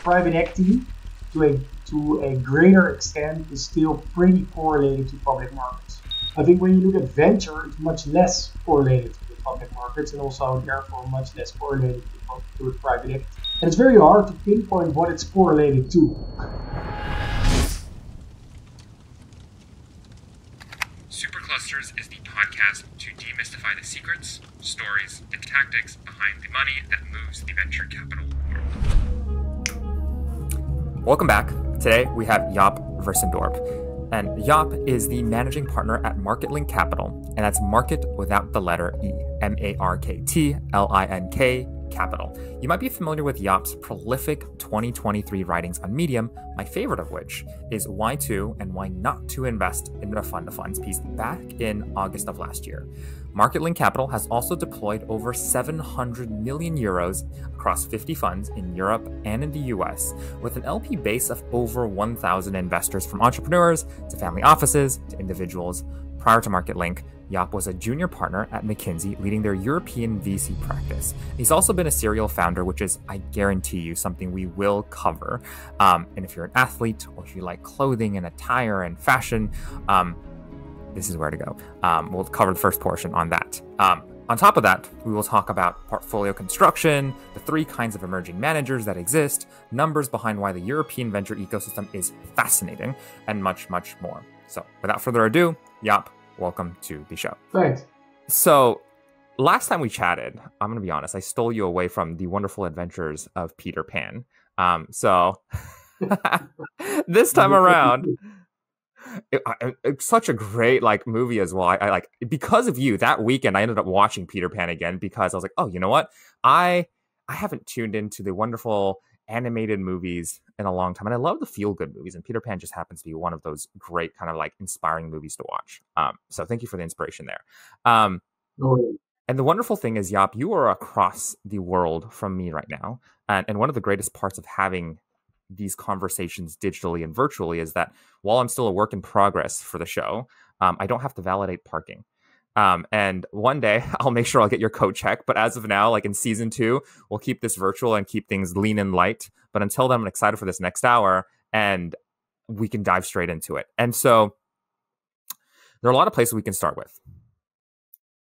private equity to a to a greater extent is still pretty correlated to public markets. I think when you look at venture, it's much less correlated to the public markets and also therefore much less correlated to, to private equity. And it's very hard to pinpoint what it's correlated to. Superclusters is the podcast to demystify the secrets, stories, and tactics behind the money that moves the venture capital world. Welcome back. Today we have Jaap Vriesendorp. And Jaap is the managing partner at Marktlink Capital, and that's Market without the letter E, M A R K T L I N K Capital. You might be familiar with Jaap's prolific 2023 writings on Medium, my favorite of which is Why to and Why Not to Invest in a Fund of Funds piece back in August of last year. Marktlink Capital has also deployed over 700 million euros across 50 funds in Europe and in the US, with an LP base of over 1,000 investors from entrepreneurs to family offices to individuals. Prior to Marktlink, Jaap was a junior partner at McKinsey, leading their European VC practice. He's also been a serial founder, which is, I guarantee you, something we will cover. Um, and if you're an athlete or if you like clothing and attire and fashion, um, this is where to go. Um, we'll cover the first portion on that. Um, on top of that, we will talk about portfolio construction, the three kinds of emerging managers that exist, numbers behind why the European venture ecosystem is fascinating, and much, much more. So, without further ado, Jaap, welcome to the show. Thanks. So, last time we chatted, I'm going to be honest, I stole you away from the wonderful adventures of Peter Pan. Um, so, this time around, it, it, it's such a great like movie as well. I, I, like because of you that weekend. I ended up watching Peter Pan again because I was like, oh, you know what? I I haven't tuned into the wonderful animated movies in a long time, and I love the feel good movies. And Peter Pan just happens to be one of those great kind of like inspiring movies to watch. Um, so thank you for the inspiration there. Um, oh. And the wonderful thing is, Jaap, you are across the world from me right now. And, and one of the greatest parts of having these conversations digitally and virtually is that while I'm still a work in progress for the show, um, I don't have to validate parking. Um, and one day I'll make sure I'll get your code check. But as of now, like in season two, we'll keep this virtual and keep things lean and light. But until then, I'm excited for this next hour and we can dive straight into it. And so there are a lot of places we can start with.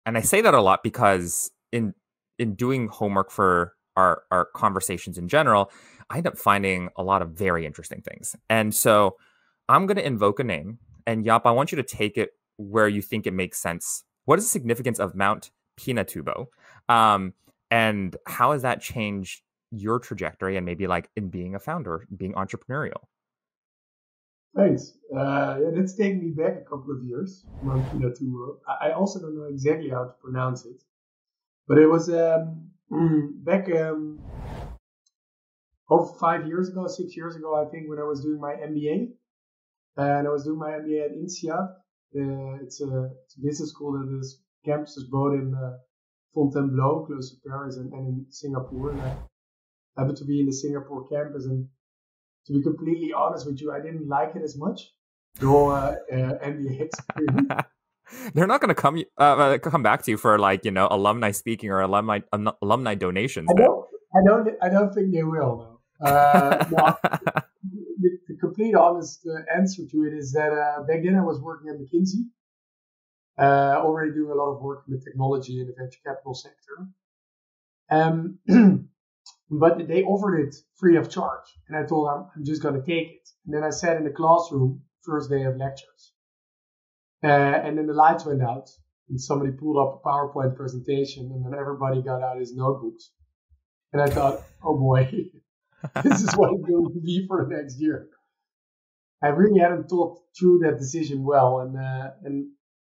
And I say that a lot because in in doing homework for our, our conversations in general, I end up finding a lot of very interesting things. And so I'm going to invoke a name. And Jaap, I want you to take it where you think it makes sense. What is the significance of Mount Pinatubo? Um, and how has that changed your trajectory and maybe like in being a founder, being entrepreneurial? Thanks. Uh, yeah, that's taking me back a couple of years. Mount Pinatubo. I also don't know exactly how to pronounce it, but it was um, back um, oh, five years ago, six years ago, I think, when I was doing my MBA. And I was doing my MBA at INSEAD. Uh, it's, a, it's, a, business school that is campuses both in uh, Fontainebleau, close to Paris, and, and in Singapore. And I happened to be in the Singapore campus. And to be completely honest with you, I didn't like it as much. The whole uh, uh MBA experience. They're not going to come uh, uh, come back to you for like you know alumni speaking or alumni alumni donations. I don't, I don't, I don't think they will. Though. Uh, the, the, complete honest uh, answer to it is that uh, back then I was working at McKinsey, uh, already doing a lot of work in the technology and the venture capital sector. Um, but they offered it free of charge, and I told them I'm just going to take it. And then I sat in the classroom first day of lectures, uh, and then the lights went out, and somebody pulled up a PowerPoint presentation, and then everybody got out his notebooks. And I thought, oh boy, this is what it's going to be for next year. I really hadn't thought through that decision well, and uh, and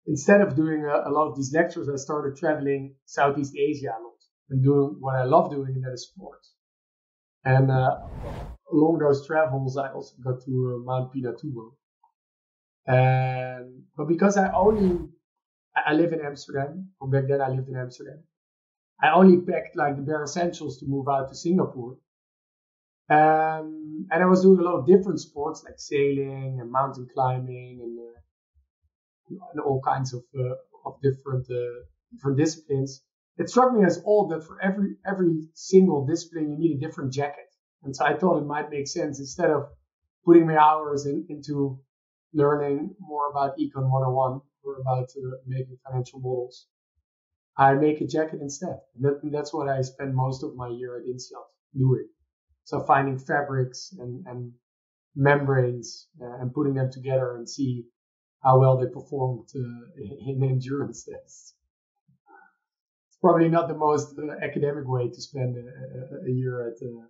instead of doing a, a, lot of these lectures, I started traveling Southeast Asia a lot and doing what I love doing, and that is sports. And uh, along those travels, I also got to uh, Mount Pinatubo. And but because I only I live in Amsterdam, or back then I lived in Amsterdam, I only packed like the bare essentials to move out to Singapore. Um, and I was doing a lot of different sports like sailing and mountain climbing and, uh, and all kinds of, uh, of different, uh, different disciplines. It struck me as odd that for every, every single discipline, you need a different jacket And so I thought it might make sense instead of putting my hours in, into learning more about Econ 101 or about uh, making financial models. I make a jacket instead. And, that, that's what I spend most of my year at INSEAD doing. So finding fabrics and, and membranes uh, and putting them together and see how well they performed in endurance tests. It's probably not the most uh, academic way to spend a, a, a year at uh,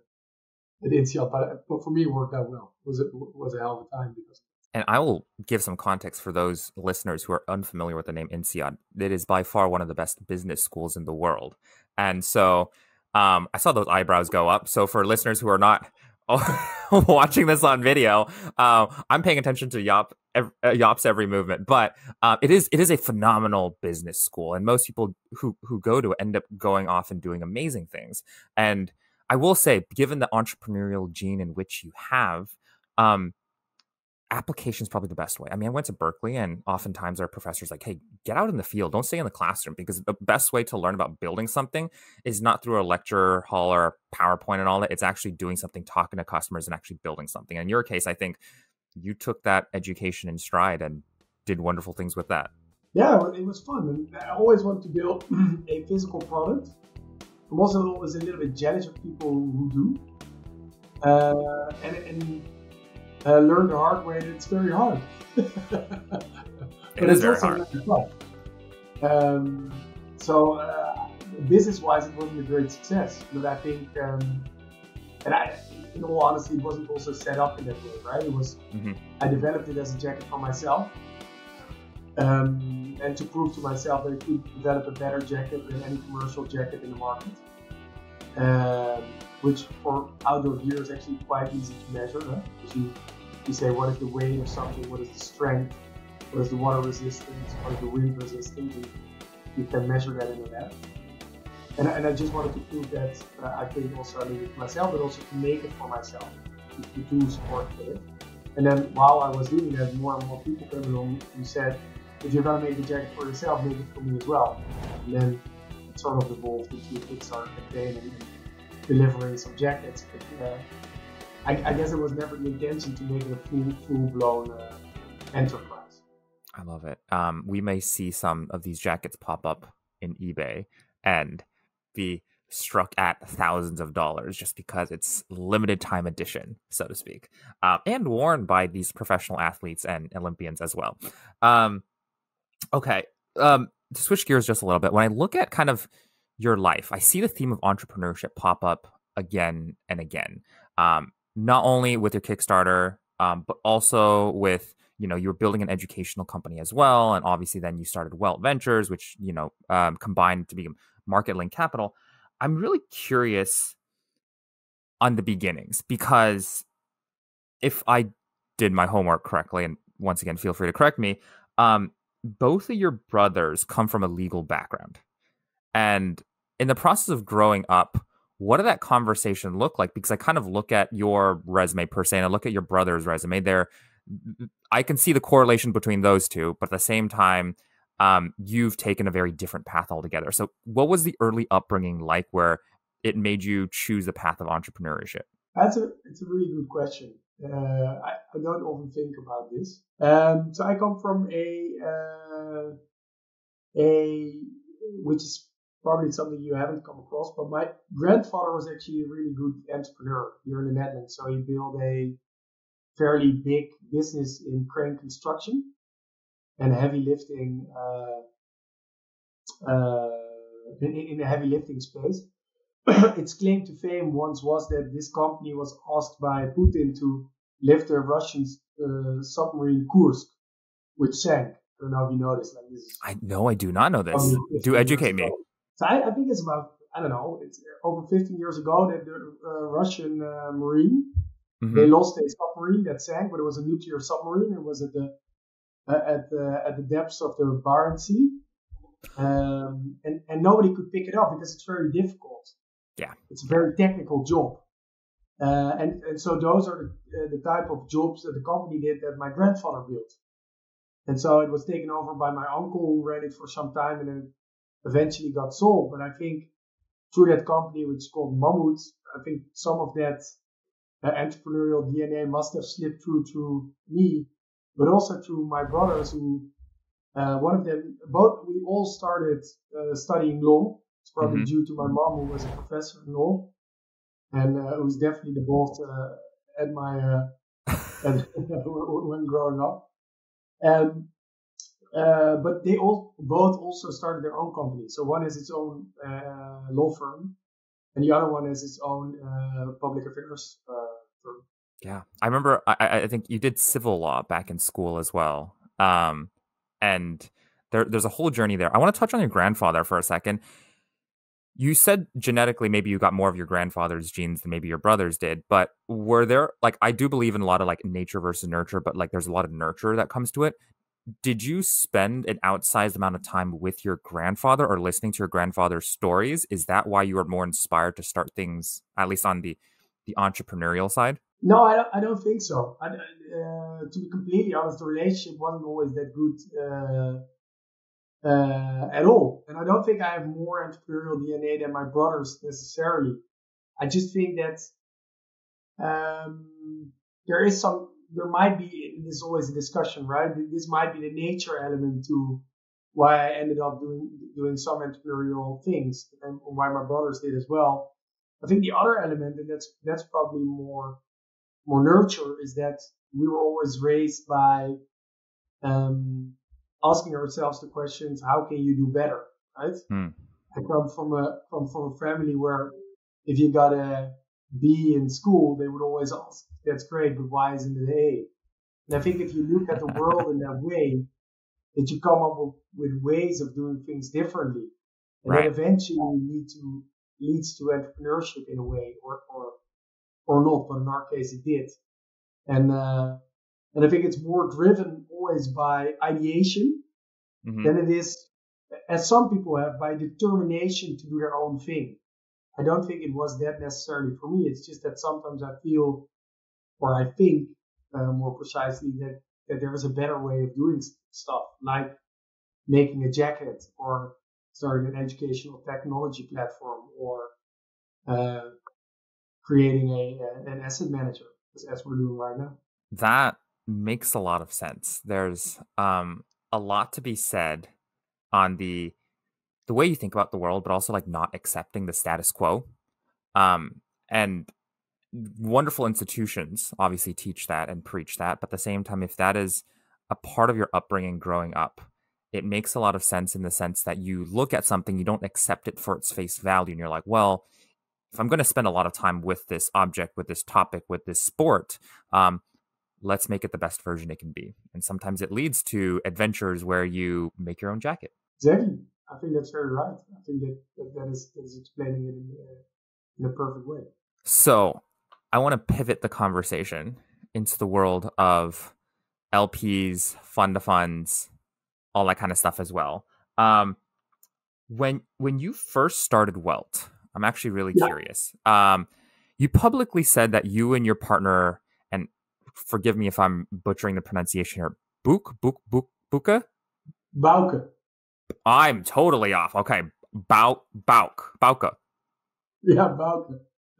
at INSEAD, but, but for me, it worked out well. It was it was a hell of a time because. And I will give some context for those listeners who are unfamiliar with the name INSEAD. It is by far one of the best business schools in the world, and so um, I saw those eyebrows go up. So for listeners who are not watching this on video, uh, I'm paying attention to Jaap every, uh, Jaap's every movement. But uh, it is it is a phenomenal business school, and most people who who go to it end up going off and doing amazing things. And I will say, given the entrepreneurial gene in which you have, um, application is probably the best way. I mean, I went to Berkeley, and oftentimes our professors like, "Hey, get out in the field. Don't stay in the classroom because the best way to learn about building something is not through a lecture hall or PowerPoint and all that. It's actually doing something, talking to customers, and actually building something. And in your case, I think you took that education in stride and did wonderful things with that. Yeah, it was fun. I always wanted to build a physical product. I'm also always a little bit jealous of people who do. Uh, and, and uh, learn the hard way that it's very hard. but it is very hard. Um, so, uh, business wise, it wasn't a great success. But I think, um, and I, in all honesty, it wasn't also set up in that way, right? It was, mm-hmm. I developed it as a jacket for myself. Um, and to prove to myself that I could develop a better jacket than any commercial jacket in the market. Um, which for outdoor gear is actually quite easy to measure. Huh? You, say what is the weight of something, what is the strength, what is the water resistance, what is the wind resistance, and you can measure that in the lab. And, and I just wanted to prove that uh, I could also do it myself, but also to make it for myself, to, to do support for it. And then while I was doing that, more and more people came along who said, if you're gonna make the jacket for yourself, make it for me as well. And then it sort of evolved into a Kickstarter campaign and delivering some jackets. But uh, I, I, guess it was never the intention to make it a full full blown uh, enterprise. I love it. Um, we may see some of these jackets pop up in eBay and be struck at thousands of dollars just because it's limited time edition, so to speak, um, and worn by these professional athletes and Olympians as well. Um, okay, um, to switch gears just a little bit, when I look at kind of your life, I see the theme of entrepreneurship pop up again and again. Um, not only with your Kickstarter, um, but also with you know you were building an educational company as well, and obviously then you started Welt Ventures, which you know um, combined to become Marktlink Capital. I'm really curious on the beginnings because if I did my homework correctly, and once again, feel free to correct me. Um, both of your brothers come from a legal background. And in the process of growing up, what did that conversation look like? Because I kind of look at your resume per se, and I look at your brother's resume. There, I can see the correlation between those two, but at the same time, um, you've taken a very different path altogether. So, what was the early upbringing like, where it made you choose the path of entrepreneurship? That's a it's a really good question. Uh, I, I, don't often think about this. Um, so I come from a uh, a which is probably something you haven't come across, but my grandfather was actually a really good entrepreneur here in the Netherlands. So he built a fairly big business in crane construction and heavy lifting, uh, uh, in, in a heavy lifting space. its claim to fame once was that this company was asked by Putin to lift the Russian uh, submarine Kursk, which sank. I don't know if you know this. Like this I know I do not know this. Do educate me. So I, I, think it's about I don't know. It's over 15 years ago that the uh, Russian uh, Marine mm-hmm. they lost a submarine that sank, but it was a nuclear submarine. It was at the uh, at the at the depths of the Barents Sea, um, and and nobody could pick it up because it's very difficult. Yeah, it's a very technical job. Uh, and, and so those are the, uh, the type of jobs that the company did that my grandfather built. And so it was taken over by my uncle who ran it for some time and then eventually got sold. But I think through that company, which is called Mammoet, I think some of that uh, entrepreneurial DNA must have slipped through to me, but also to my brothers who, uh, one of them, both, we all started uh, studying law. It's probably mm-hmm. due to my mom who was a professor in law and uh, who's definitely the boss uh, at my, uh, at, when growing up. And, uh, but they all both also started their own company. So one is its own uh, law firm, and the other one is its own uh, public affairs uh, firm. Yeah, I remember. I, I think you did civil law back in school as well, um, and there, there's a whole journey there. I want to touch on your grandfather for a second. You said genetically, maybe you got more of your grandfather's genes than maybe your brothers did, but were there like I do believe in a lot of like nature versus nurture, but like there's a lot of nurture that comes to it did you spend an outsized amount of time with your grandfather or listening to your grandfather's stories? Is that why you were more inspired to start things at least on the the entrepreneurial side? No i don't, I don't think so. I, uh, to be completely honest the relationship wasn't always that good uh, uh, at all. And i don't think i have more entrepreneurial dna than my brothers necessarily. I just think that um, there is some there might be there's always a discussion, right? This might be the nature element to why I ended up doing doing some entrepreneurial things, and why my brothers did as well. I think the other element, and that's that's probably more more nurture, is that we were always raised by um, asking ourselves the questions: How can you do better? Right? Hmm. I come from a from from a family where if you got a B in school, they would always ask, that's great, but why isn't it A? And I think if you look at the world in that way, that you come up with ways of doing things differently. And right. that eventually lead to, leads to entrepreneurship in a way, or, or, or not, but in our case it did. And, uh, and I think it's more driven always by ideation mm-hmm. than it is, as some people have, by determination to do their own thing. I don't think it was that necessarily for me. It's just that sometimes I feel, or I think uh, more precisely, that, that there is a better way of doing stuff, like making a jacket or starting an educational technology platform or uh, creating a, an asset manager, as, as we're doing right now. That makes a lot of sense. There's um, a lot to be said on the the way you think about the world, but also like not accepting the status quo. Um, and wonderful institutions obviously teach that and preach that. But at the same time, if that is a part of your upbringing growing up, it makes a lot of sense in the sense that you look at something, you don't accept it for its face value, and you're like, well, if I'm going to spend a lot of time with this object, with this topic, with this sport, um, let's make it the best version it can be. And sometimes it leads to adventures where you make your own jacket. Exactly. I think that's very right. I think that that, that, is, that is explaining it in, uh, in a perfect way. So I want to pivot the conversation into the world of LPs, fund to funds, all that kind of stuff as well. Um, when when you first started Welt, I'm actually really yeah. curious. Um, you publicly said that you and your partner, and forgive me if I'm butchering the pronunciation here, Book Book Book Buka, Bauke. I'm totally off. Okay, Bau Bauk Bauka. Yeah, Bauke.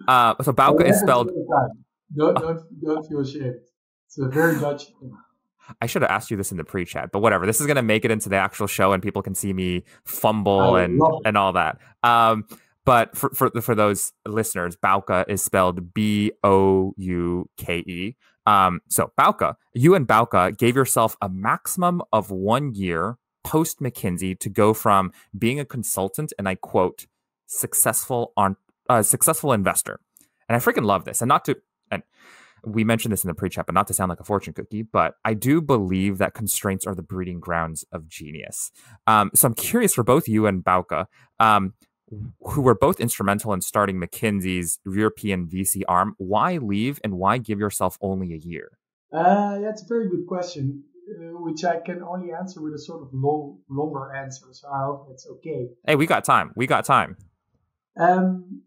Uh, so Bauke is spelled. Don't don't don't feel ashamed. It's a very Dutch. thing. I should have asked you this in the pre-chat, but whatever. This is gonna make it into the actual show, and people can see me fumble and and all that. Um, but for for for those listeners, Bauke is spelled B O U K E. Um, so Bauke, you and Bauke gave yourself a maximum of one year post McKinsey to go from being a consultant and I quote successful on uh, successful investor. And I freaking love this. And not to and we mentioned this in the pre-chat, but not to sound like a fortune cookie, but I do believe that constraints are the breeding grounds of genius. Um, so I'm curious for both you and Bauke, um, who were both instrumental in starting McKinsey's European VC arm, why leave and why give yourself only a year? Uh, that's a very good question. Uh, which I can only answer with a sort of long, longer answer. So I hope it's okay. Hey, we got time. We got time. Um,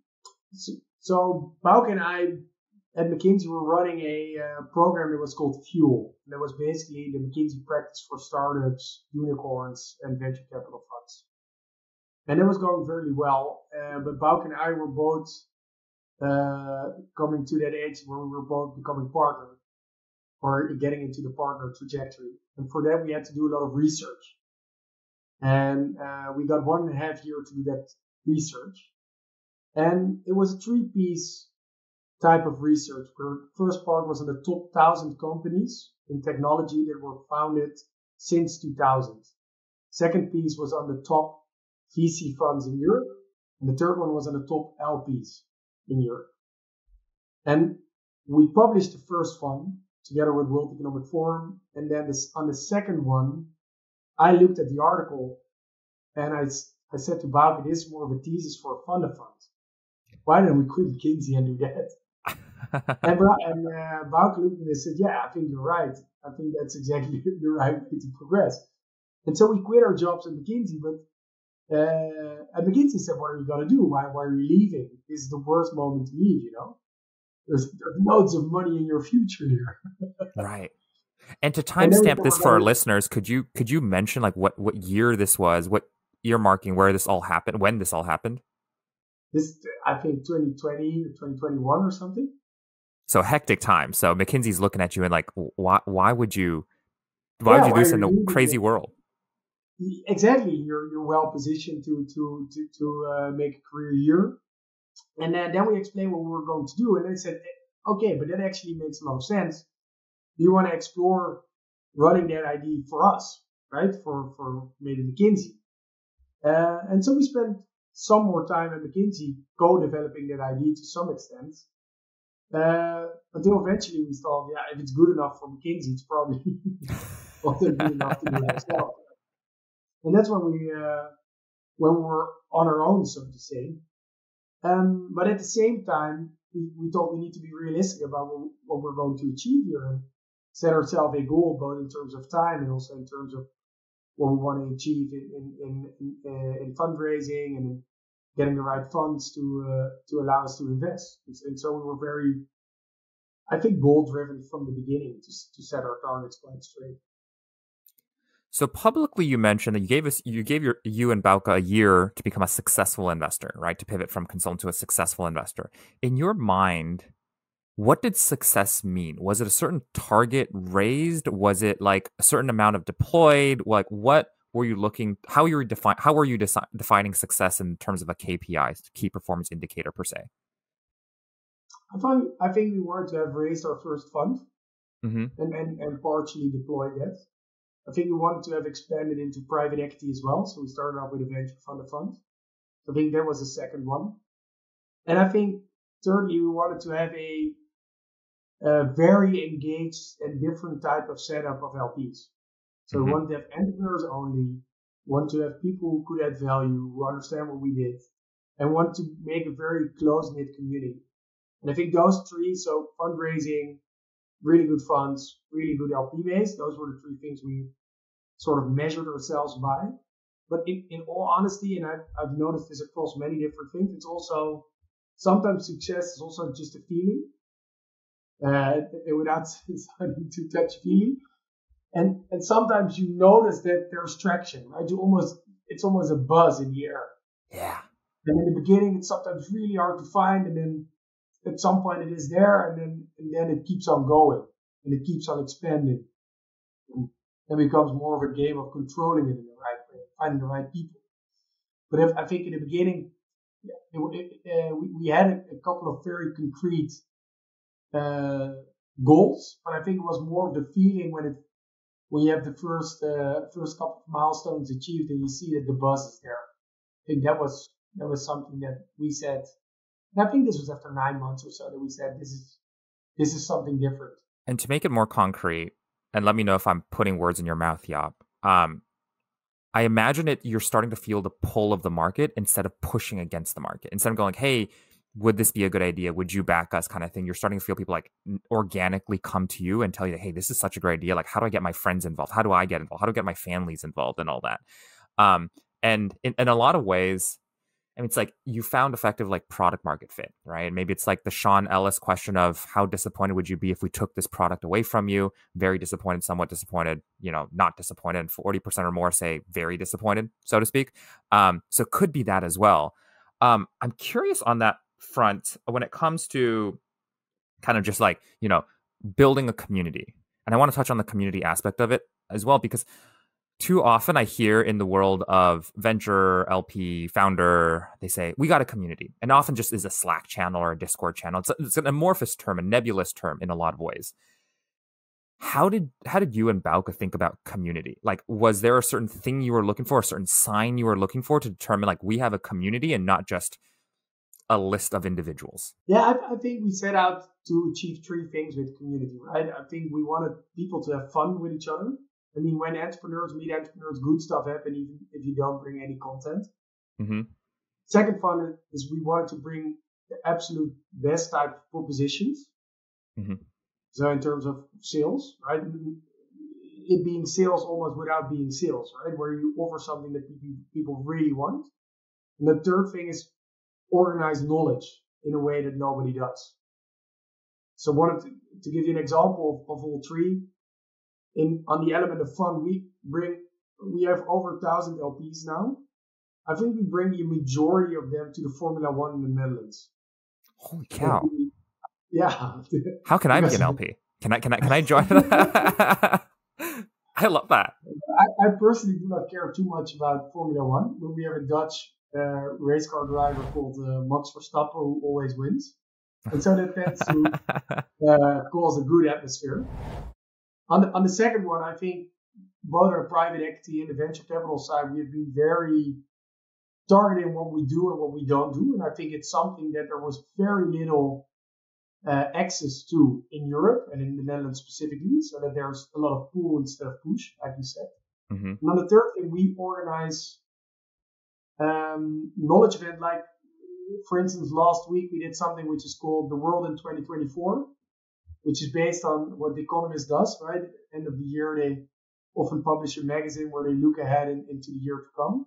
so, Bauke and I at McKinsey were running a uh, program that was called Fuel. And that was basically the McKinsey practice for startups, unicorns, and venture capital funds. And it was going very well. Uh, but Bauke and I were both uh, coming to that age where we were both becoming partners or getting into the partner trajectory. And for that, we had to do a lot of research. And uh, we got one and a half year to do that research. And it was a three piece type of research where first part was on the top thousand companies in technology that were founded since 2000. Second piece was on the top VC funds in Europe. And the third one was on the top LPs in Europe. And we published the first one together with World Economic Forum. And then this, on the second one, I looked at the article and I, I said to Bob, this is more of a thesis for a fund of funds. Why don't we quit McKinsey and do that? and and uh, Bauke looked at me and said, yeah, I think you're right. I think that's exactly the right way to progress. And so we quit our jobs at McKinsey, but uh, and McKinsey said, what are you going to do? Why, why are you leaving? This is the worst moment to leave, you know? There's, there's loads of money in your future here. right. And to timestamp this for our listeners, could you could you mention like what what year this was, what year marking, where this all happened, when this all happened? This I think 2020 or 2021 or something. So hectic time. So McKinsey's looking at you and like, why why would you why yeah, would you do this in a crazy world? Exactly, you're you're well positioned to to to, to uh, make a career year, and then then we explained what we were going to do, and they said, okay, but that actually makes a lot of sense. You want to explore running that ID for us, right? For for maybe McKinsey, uh, and so we spent some more time at McKinsey co-developing that idea to some extent. Uh, until eventually we thought, yeah, if it's good enough for McKinsey, it's probably not good enough to do it ourselves. And that's when we, uh, when we were on our own, so to say. Um, but at the same time, we, we thought we need to be realistic about what, what we're going to achieve here and set ourselves a goal, both in terms of time and also in terms of what we want to achieve in, in, in, in, uh, in fundraising and getting the right funds to, uh, to allow us to invest. And, so we were very, I think, goal driven from the beginning to, to set our targets quite straight. So publicly, you mentioned that you gave us, you gave your you and Bauke a year to become a successful investor, right? To pivot from consultant to a successful investor. In your mind, what did success mean? Was it a certain target raised? Was it like a certain amount of deployed? Like what were you looking? How were you define? How were you deci- defining success in terms of a KPI, key performance indicator per se? I think I think we wanted to have raised our first fund mm-hmm. and, and and partially deployed that. I think we wanted to have expanded into private equity as well. So we started off with a venture fund of fund. I think that was the second one. And I think thirdly, we wanted to have a, a very engaged and different type of setup of LPs. So mm-hmm. we wanted to have entrepreneurs only, want to have people who could add value, who understand what we did, and want to make a very close knit community. And I think those three, so fundraising, really good funds, really good LP base, those were the three things we sort of measured ourselves by. But in, in all honesty, and I've, I've noticed this across many different things, it's also sometimes success is also just a feeling, uh, without sounding too touch feeling. And, and sometimes you notice that there's traction, right? You almost, it's almost a buzz in the air. Yeah. And in the beginning, it's sometimes really hard to find. And then at some point it is there and then, and then it keeps on going and it keeps on expanding. And then becomes more of a game of controlling it in the right way, finding the right people. But if, I think in the beginning, it, it, uh, we, we, had a, a, couple of very concrete uh, goals, but I think it was more of the feeling when it when you have the first uh, first couple of milestones achieved and you see that the buzz is there. I think that was that was something that we said. And I think this was after nine months or so that we said this is this is something different. And to make it more concrete, and let me know if I'm putting words in your mouth, Jaap. Um, I imagine it you're starting to feel the pull of the market instead of pushing against the market. Instead of going, hey, would this be a good idea? Would you back us kind of thing? You're starting to feel people like organically come to you and tell you, hey, this is such a great idea. Like, how do I get my friends involved? How do I get involved? How do I get my families involved and all that? Um, and in, in a lot of ways, I mean, it's like you found effective like product market fit, right? And maybe it's like the Sean Ellis question of how disappointed would you be if we took this product away from you? Very disappointed, somewhat disappointed, you know, not disappointed, and 40% or more say very disappointed, so to speak. Um, so could be that as well. Um, I'm curious on that front when it comes to kind of just like you know building a community and i want to touch on the community aspect of it as well because too often I hear in the world of venture, LP, founder, they say, we got a community. And often just is a Slack channel or a Discord channel. It's, it's an amorphous term, a nebulous term in a lot of ways. How did how did you and Bauke think about community? Like, was there a certain thing you were looking for, a certain sign you were looking for to determine like we have a community and not just a list of individuals? Yeah, I, I think we set out to achieve three things with community, right? I think we wanted people to have fun with each other I mean, when entrepreneurs meet entrepreneurs, good stuff happen even if you don't bring any content. Mm-hmm. Second fun is we wanted to bring the absolute best type of propositions. Mm-hmm. So in terms of sales, right? It being sales almost without being sales, right? Where you offer something that people really want. And the third thing is organize knowledge in a way that nobody does. So wanted to, to give you an example of, of all three in on the element of fun, we bring we have over a thousand LPs now. I think we bring the majority of them to the Formula One in the Netherlands. Holy cow! We, yeah. How can I be an LP? Can I can I can I join? I love that. I, I, personally do not care too much about Formula One, but we have a Dutch uh, race car driver called uh, Max Verstappen who always wins, and so that tends to uh, cause a good atmosphere. On the, on the second one, I think both our private equity and the venture capital side, we've been very targeting what we do and what we don't do. And I think it's something that there was very little uh, access to in Europe and in the Netherlands specifically, so that there's a lot of pull instead of push, like you said. Mm-hmm. And on the third thing, we organize um, knowledge event. Like, for instance, last week we did something which is called the World in 2024 which is based on what The Economist does, right? End of the year, they often publish a magazine where they look ahead in, into the year to come.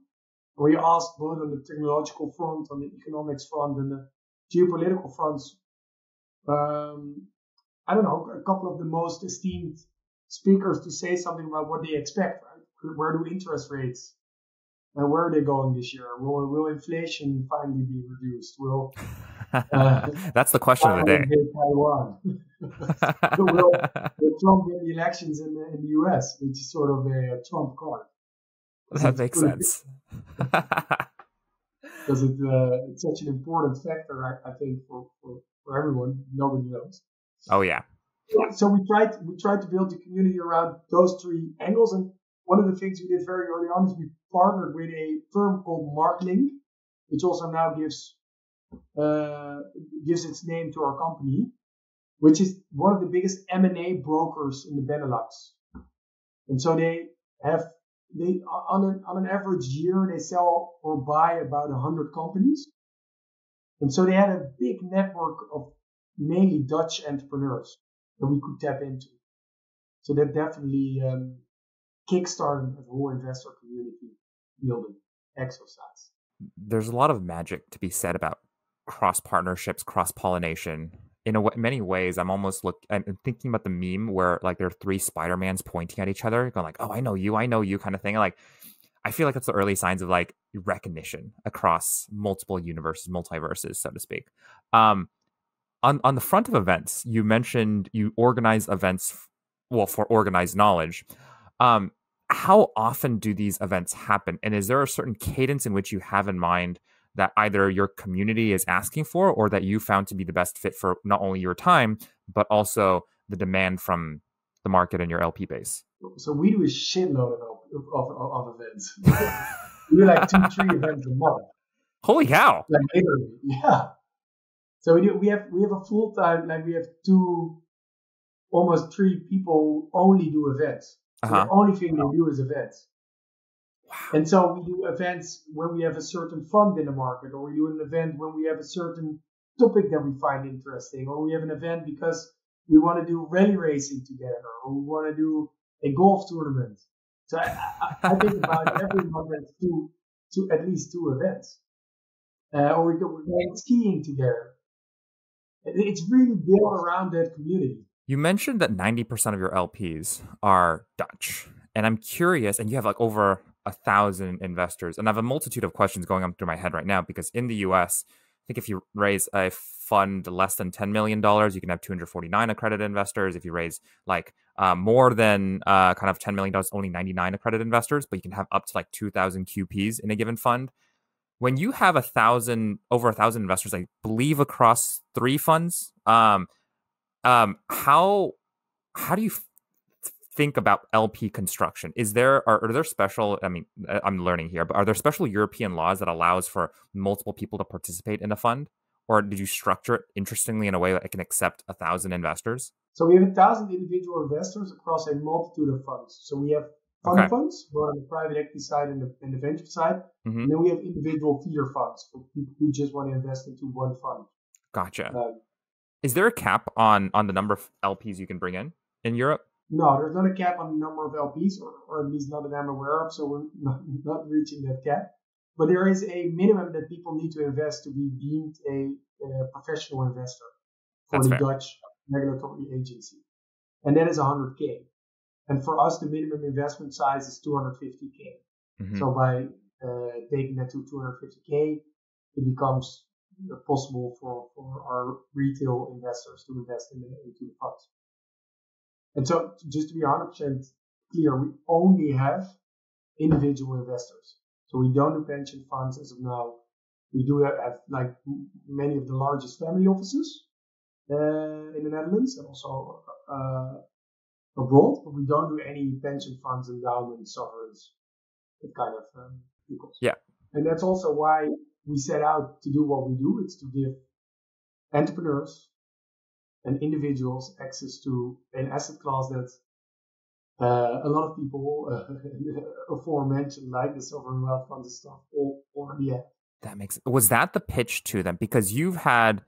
Where you ask both on the technological front, on the economics front, and the geopolitical fronts. Um, I don't know, a couple of the most esteemed speakers to say something about what they expect, right? Where do interest rates and where are they going this year? Will will inflation finally be reduced? Will uh, that's the question of the day. Taiwan. will, will Trump win the elections in the, in the U.S., which is sort of a, a Trump card? That makes sense. Because it, uh, it's such an important factor, I, I think, for, for, for everyone. Nobody knows. Oh yeah. So we tried we tried to build the community around those three angles, and one of the things we did very early on is we partnered with a firm called Marktlink, which also now gives uh, gives its name to our company, which is one of the biggest M&A brokers in the Benelux. And so they have they on an on an average year they sell or buy about hundred companies. And so they had a big network of mainly Dutch entrepreneurs that we could tap into. So that definitely um, kickstarted the whole investor community building exercise. There's a lot of magic to be said about cross partnerships, cross pollination. In a many ways, I'm almost look. I'm thinking about the meme where like there are three Spider Mans pointing at each other, going like, "Oh, I know you, I know you," kind of thing. Like, I feel like that's the early signs of like recognition across multiple universes, multiverses, so to speak. Um, on on the front of events, you mentioned you organize events, well, for organized knowledge. Um, how often do these events happen, and is there a certain cadence in which you have in mind? that either your community is asking for or that you found to be the best fit for not only your time but also the demand from the market and your LP base? So we do a shitload of of, of, of events. we do like two, three events a month. Holy cow! Like literally, yeah. So we do. We have we have a full time. Like we have two, almost three people only do events. Uh-huh. The only thing they do is events. And so we do events when we have a certain fund in the market, or we do an event when we have a certain topic that we find interesting, or we have an event because we want to do rally racing together, or we want to do a golf tournament. So I, I, I think about every month two, two, at least two events. Uh, or we go we're going skiing together. It's really built around that community. You mentioned that 90% of your LPs are Dutch. And I'm curious, and you have like over a thousand investors. And I have a multitude of questions going on through my head right now because in the US, I think if you raise a fund less than $10 million, you can have 249 accredited investors. If you raise like uh, more than uh, kind of $10 million, only 99 accredited investors, but you can have up to like 2,000 QPs in a given fund. When you have a thousand, over a thousand investors, I believe across three funds, um, um, how how do you think about LP construction? Is there are, are, there special? I mean, uh, I'm learning here, but are there special European laws that allows for multiple people to participate in a fund, or did you structure it interestingly in a way that it can accept a thousand investors? So we have a thousand individual investors across a multitude of funds. So we have fund okay. funds, both on the private equity side and the, and the venture side, mm-hmm. and then we have individual feeder funds for people who just want to invest into one fund. Gotcha. Uh, Is there a cap on on the number of LPs you can bring in in Europe? No, there's not a cap on the number of LPs, or, or at least not that I'm aware of, so we're not, not reaching that cap. But there is a minimum that people need to invest to be deemed a, a professional investor for That's the fair. Dutch regulatory agency. And that is 100K. And for us, the minimum investment size is 250K. Mm-hmm. So by uh, taking that to 250K, it becomes possible for, for our retail investors to invest in the, into the funds. And so, just to be 100% clear, we only have individual investors. So we don't do pension funds as of now. We do have, have like many of the largest family offices uh, in the Netherlands and also uh, abroad, but we don't do any pension funds, endowments, sovereigns, that kind of um, people. Yeah. And that's also why we set out to do what we do. It's to give entrepreneurs and individuals access to an asset class that uh, a lot of people uh, aforementioned, like the sovereign wealth funds and stuff, already have. That makes was that the pitch to them because you've had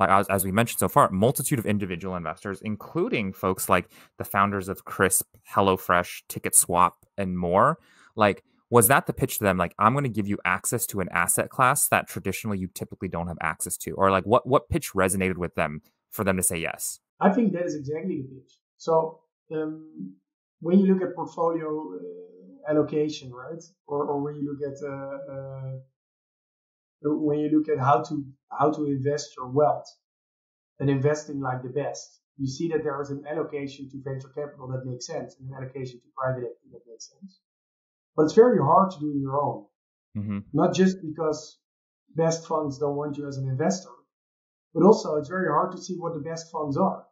like as, as we mentioned so far, multitude of individual investors, including folks like the founders of Crisp, HelloFresh, TicketSwap, and more. Like, was that the pitch to them? Like, I'm going to give you access to an asset class that traditionally you typically don't have access to, or like what what pitch resonated with them for them to say yes? I think that is exactly the pitch. So um, when you look at portfolio uh, allocation, right, or, or when you look at uh, uh, when you look at how to how to invest your wealth and investing like the best, you see that there is an allocation to venture capital that makes sense and an allocation to private equity that makes sense. But it's very hard to do on your own. Mm-hmm. Not just because best funds don't want you as an investor, but also it's very hard to see what the best funds are.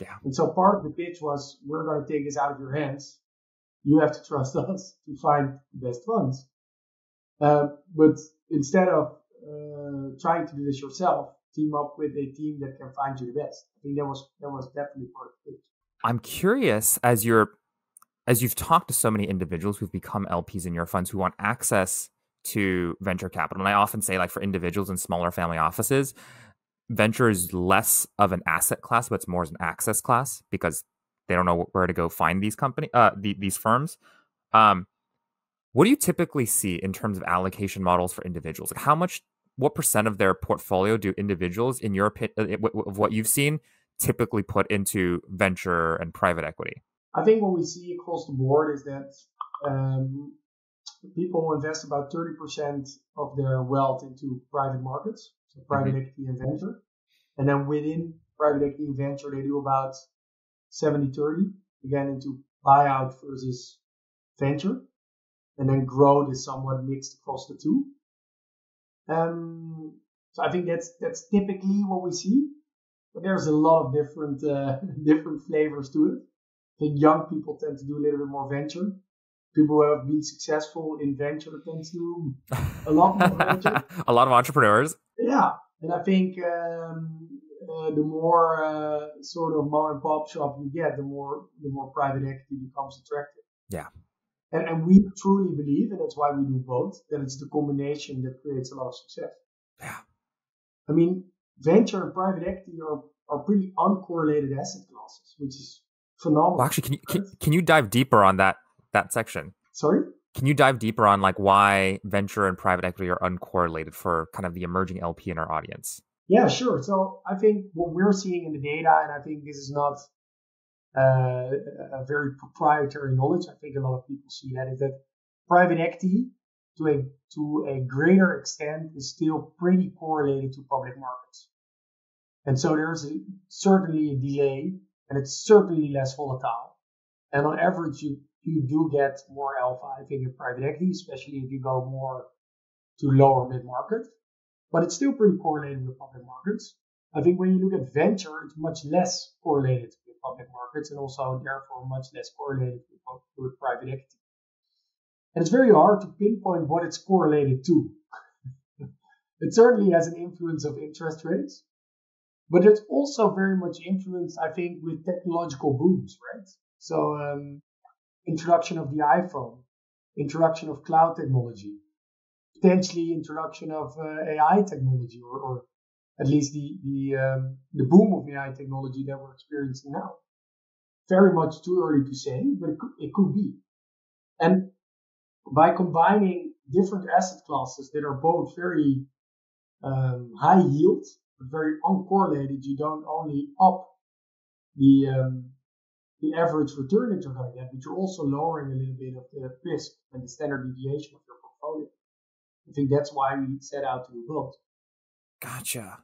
Yeah. And so part of the pitch was we're going to take this out of your hands. You have to trust us to find the best funds. Uh, but instead of uh, trying to do this yourself, team up with a team that can find you the best. I think that was that was definitely part of the pitch. I'm curious as you're as you've talked to so many individuals who've become LPs in your funds who want access to venture capital. And I often say, like for individuals and smaller family offices, venture is less of an asset class, but it's more as an access class because they don't know where to go find these company, uh, the, these firms. Um, what do you typically see in terms of allocation models for individuals? Like how much, what percent of their portfolio do individuals, in your opinion, uh, of what you've seen, typically put into venture and private equity? I think what we see across the board is that um, people invest about 30% of their wealth into private markets so private mm-hmm. equity and venture. And then within private equity and venture, they do about 70 30, again, into buyout versus venture. And then growth is somewhat mixed across the two. Um, so I think that's that's typically what we see, but there's a lot of different uh, different flavors to it. I think young people tend to do a little bit more venture. People who have been successful in venture tend to do a lot more venture. a lot of entrepreneurs. Yeah, and I think um, uh, the more uh, sort of mom and pop shop you get, the more the more private equity becomes attractive. Yeah. And, and we truly believe, and that's why we do both, that it's the combination that creates a lot of success. Yeah. I mean, venture and private equity are, are pretty uncorrelated asset classes, which is phenomenal. Well, actually, can you can, can you dive deeper on that that section? Sorry. Can you dive deeper on like why venture and private equity are uncorrelated for kind of the emerging LP in our audience? Yeah, sure. So I think what we're seeing in the data, and I think this is not uh, a very proprietary knowledge. I think a lot of people see that is that private equity to a to a greater extent is still pretty correlated to public markets. And so there's a, certainly a delay and it's certainly less volatile. And on average, you, you do get more alpha, I think, in private equity, especially if you go more to lower mid market. But it's still pretty correlated with public markets. I think when you look at venture, it's much less correlated with public markets and also therefore much less correlated with, with private equity. And it's very hard to pinpoint what it's correlated to. it certainly has an influence of interest rates, but it's also very much influenced, I think, with technological booms, right? So, um, introduction of the iPhone, introduction of cloud technology, potentially introduction of uh, AI technology, or, or, at least the the um, the boom of AI technology that we're experiencing now. Very much too early to say, but it could, it could be. And by combining different asset classes that are both very um, high yield very uncorrelated, you don't only up the um, the average return that you're going to get, but you're also lowering a little bit of the risk and the standard deviation of your portfolio. I think that's why we set out to build. Gotcha.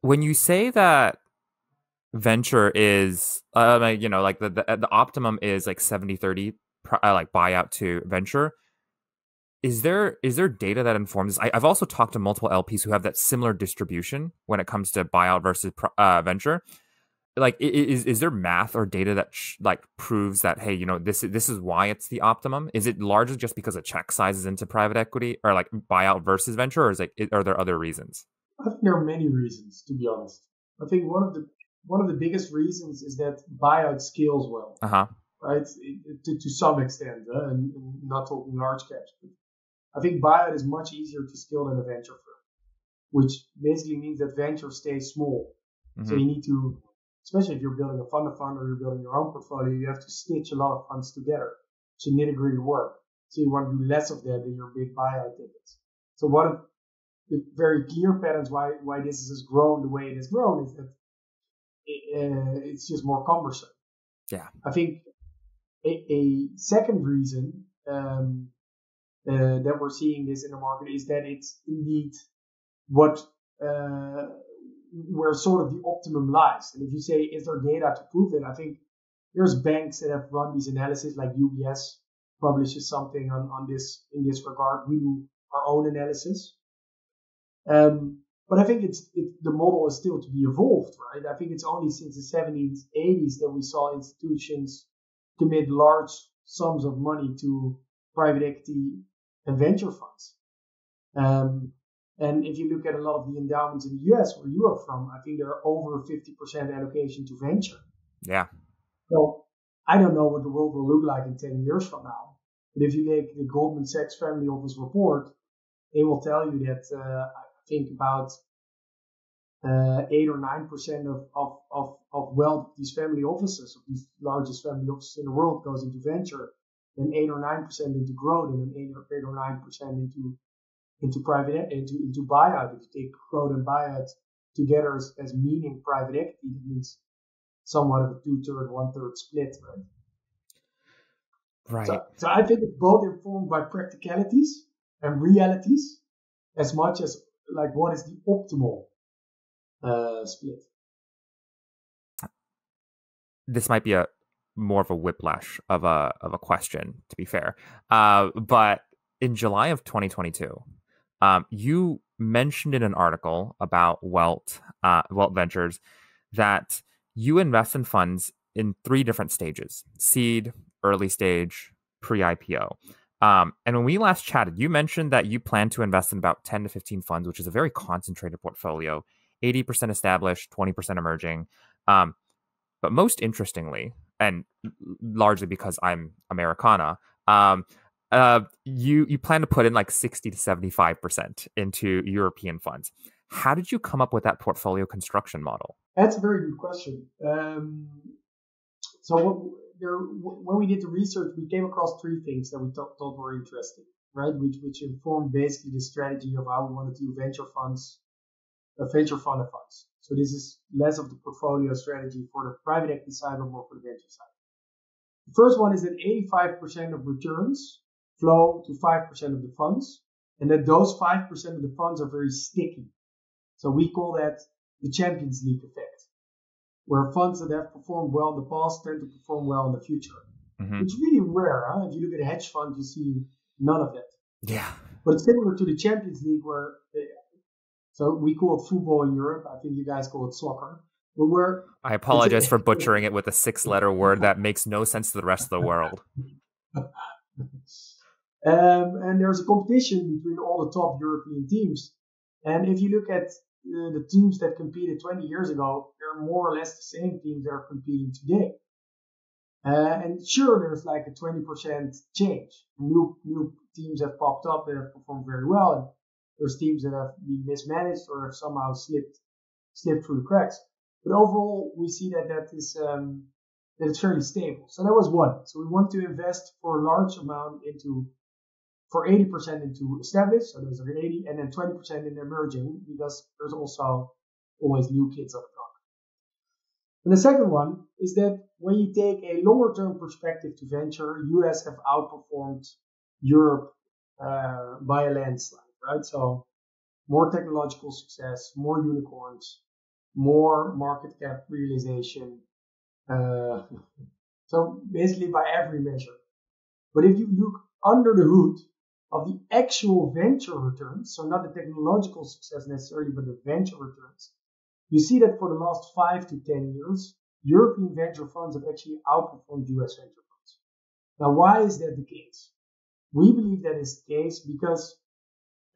When you say that venture is, uh, you know, like the, the, the optimum is like 70 30, uh, like buyout to venture is there is there data that informs this? I, have also talked to multiple LPs who have that similar distribution when it comes to buyout versus uh, venture. Like, is is there math or data that sh- like proves that hey, you know, this this is why it's the optimum? Is it largely just because of check sizes into private equity or like buyout versus venture, or is it are there other reasons? I think there are many reasons, to be honest. I think one of the one of the biggest reasons is that buyout scales well. Uh huh. Right, to, to some extent, uh, and, and not talking large caps, but I think buyout is much easier to scale than a venture firm, which basically means that venture stays small. Mm-hmm. So you need to, especially if you're building a fund of fund or you're building your own portfolio, you have to stitch a lot of funds together. A nitty gritty work. So you want to do less of that than your big buyout tickets. So one of the very clear patterns why, why this has grown the way it has grown is that it, uh, it's just more cumbersome. Yeah. I think a, a second reason um, that we're seeing this in the market is that it's indeed what uh, where sort of the optimum lies. And if you say, is there data to prove it? I think there's banks that have run these analyses, like UBS publishes something on, on this in this regard. We do our own analysis. Um, but I think it's it, the model is still to be evolved, right? I think it's only since the 70s, 80s that we saw institutions commit large sums of money to private equity and venture funds. Um, and if you look at a lot of the endowments in the US where you are from, I think there are over 50% allocation to venture. Yeah. So I don't know what the world will look like in 10 years from now. But if you take the Goldman Sachs Family Office report, they will tell you that uh, I think about uh, 8 or 9% of, of, of, of wealth of these family offices, of these largest family offices in the world, goes into venture then eight or nine percent into growth, and then eight or eight or nine percent into into private into into buyout. If you take growth and buyout together as, as meaning private equity, it means somewhat of a two third, one third split, right? Right. So, so I think it's both informed by practicalities and realities as much as like what is the optimal uh, split. This might be a more of a whiplash of a of a question, to be fair. Uh, but in July of 2022, um, you mentioned in an article about Welt uh, Welt Ventures that you invest in funds in three different stages: seed, early stage, pre-IPO. Um, and when we last chatted, you mentioned that you plan to invest in about 10 to 15 funds, which is a very concentrated portfolio, 80% established, 20% emerging. Um, but most interestingly, and largely because I'm Americana, um, uh, you you plan to put in like sixty to seventy five percent into European funds. How did you come up with that portfolio construction model? That's a very good question. Um, so what, there, when we did the research, we came across three things that we thought, thought were interesting, right? Which which informed basically the strategy of how we wanted to do venture funds, uh, venture fund of funds. So this is less of the portfolio strategy for the private equity side, but more for the venture side. The first one is that 85% of returns flow to 5% of the funds, and that those 5% of the funds are very sticky. So we call that the Champions League effect, where funds that have performed well in the past tend to perform well in the future. Mm-hmm. It's really rare. Huh? If you look at a hedge fund, you see none of it. Yeah. But it's similar to the Champions League, where so we call it football in Europe. I think you guys call it soccer. But we're I apologize for butchering it with a six-letter word that makes no sense to the rest of the world. um, and there's a competition between all the top European teams. And if you look at uh, the teams that competed 20 years ago, they're more or less the same teams that are competing today. Uh, and sure, there's like a 20% change. New new teams have popped up that have performed very well, there's teams that have been mismanaged or have somehow slipped slipped through the cracks. But overall, we see that that is um, that it's fairly stable. So that was one. So we want to invest for a large amount into for 80% into established, so those are 80, and then 20% in emerging because there's also always new kids on the block. And the second one is that when you take a longer term perspective to venture, US have outperformed Europe uh, by a landslide, right? So more technological success, more unicorns, more market cap realization. Uh, so basically by every measure. But if you look under the hood of the actual venture returns, so not the technological success necessarily, but the venture returns, you see that for the last five to 10 years, European venture funds have actually outperformed US venture funds. Now, why is that the case? We believe that is the case because,